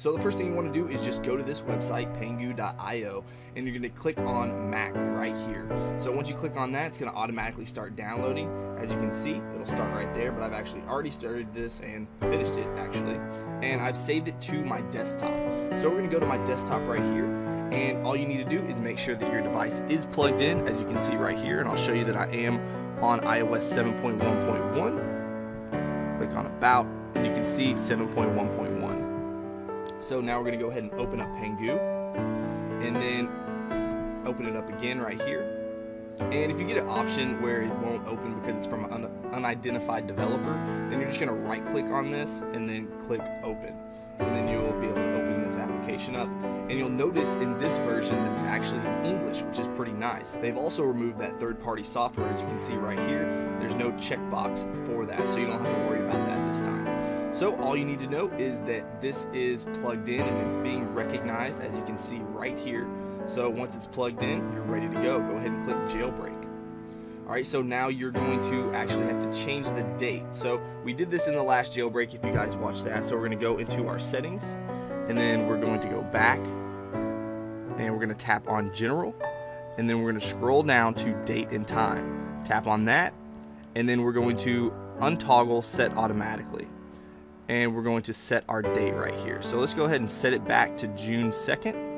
So the first thing you want to do is just go to this website, pangu.io, and you're going to click on Mac right here. So once you click on that, it's going to automatically start downloading. As you can see, it'll start right there, but I've actually already started this and finished it actually. And I've saved it to my desktop. So we're going to go to my desktop right here. And all you need to do is make sure that your device is plugged in, as you can see right here. And I'll show you that I am on iOS 7.1.1. Click on About, and you can see 7.1.1. So now we're going to go ahead and open up Pangu and then open it up again right here. And if you get an option where it won't open because it's from an un unidentified developer, then you're just going to right click on this and then click open. And then you'll be able application up. And you'll notice in this version that it's actually in English, which is pretty nice. They've also removed that third party software, as you can see right here. There's no checkbox for that, so you don't have to worry about that this time. So all you need to know is that this is plugged in and it's being recognized as you can see right here. So once it's plugged in, you're ready to go. Go ahead and click jailbreak. All right, so now you're going to actually have to change the date. So we did this in the last jailbreak if you guys watched that. So we're gonna go into our settings and then we're going to go back and we're gonna tap on general and then we're gonna scroll down to date and time. Tap on that and then we're going to untoggle set automatically and we're going to set our date right here. So let's go ahead and set it back to June 2nd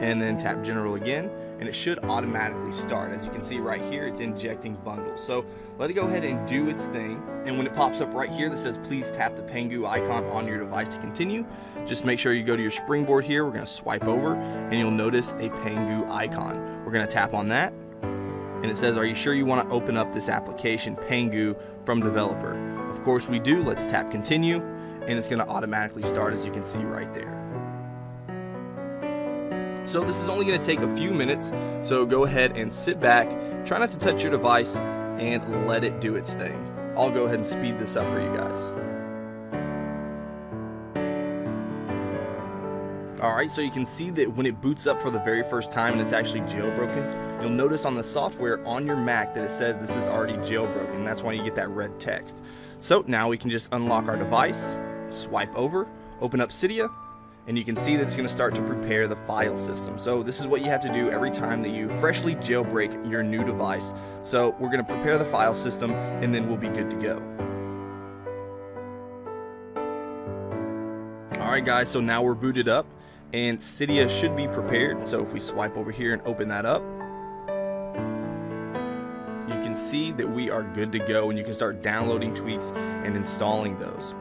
and then tap general again and it should automatically start. As you can see right here it's injecting bundles. So let it go ahead and do its thing. And when it pops up right here that says please tap the Pangu icon on your device to continue just make sure you go to your springboard here. We're going to swipe over and you'll notice a Pangu icon. We're going to tap on that and it says are you sure you want to open up this application Pangu from developer? Of course we do. Let's tap continue and it's going to automatically start as you can see right there so this is only going to take a few minutes, so go ahead and sit back, try not to touch your device, and let it do its thing. I'll go ahead and speed this up for you guys. Alright, so you can see that when it boots up for the very first time and it's actually jailbroken, you'll notice on the software on your Mac that it says this is already jailbroken. That's why you get that red text. So now we can just unlock our device, swipe over, open up Cydia, and you can see that it's going to start to prepare the file system. So this is what you have to do every time that you freshly jailbreak your new device. So we're going to prepare the file system and then we'll be good to go. Alright guys, so now we're booted up and Cydia should be prepared. So if we swipe over here and open that up, you can see that we are good to go and you can start downloading tweaks and installing those.